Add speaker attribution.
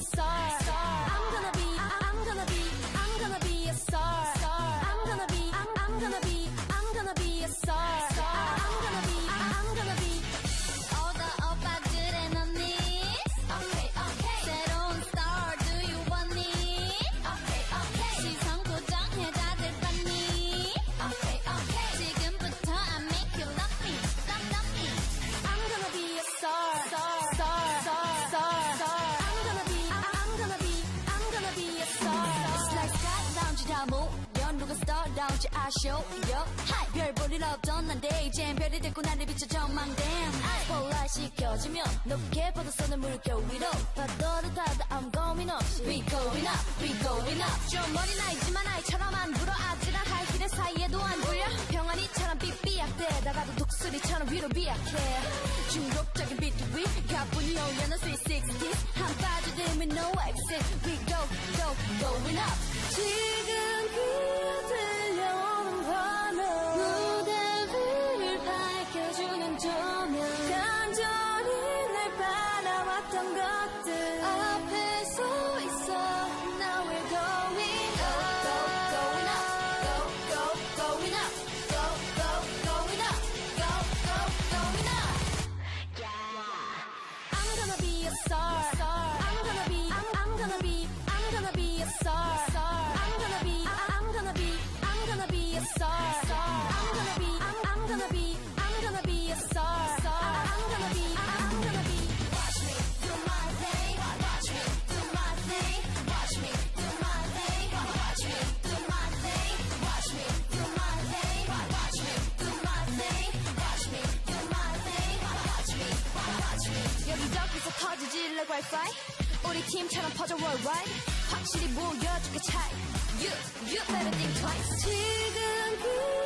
Speaker 1: I'm gonna be, I'm gonna be, I'm gonna be a star. I'm gonna be, I'm, I'm gonna be,
Speaker 2: lounge 아쇼 yo hi 별 볼일 없던 난데 이젠 별이 됐고 나를 비춰 전망대 스포트라이트 켜지면 높게 뻗어서는 물결 위로. 파도를 타다 I'm going up. We going up We going up. 좀 머리 나이지만 아이처럼 안 불어 아찔한 하이힐의 사이에도 안 굴려. 병아리처럼 삐삐약대다가도 독수리처럼 위로 비약해. 중독적인 비트 위 가뿐히 올려놓은 sweet 60s 한 빠져들면 no exit. We go go going up.
Speaker 1: 지금 귀 be a star. I'm gonna be, I'm, I'm gonna be, I'm gonna be a star. I'm gonna be,
Speaker 2: 터지지 like wifi 우리 팀처럼 퍼져 worldwide 확실히 보여줄게 차이 You, you better think twice
Speaker 1: 지금 그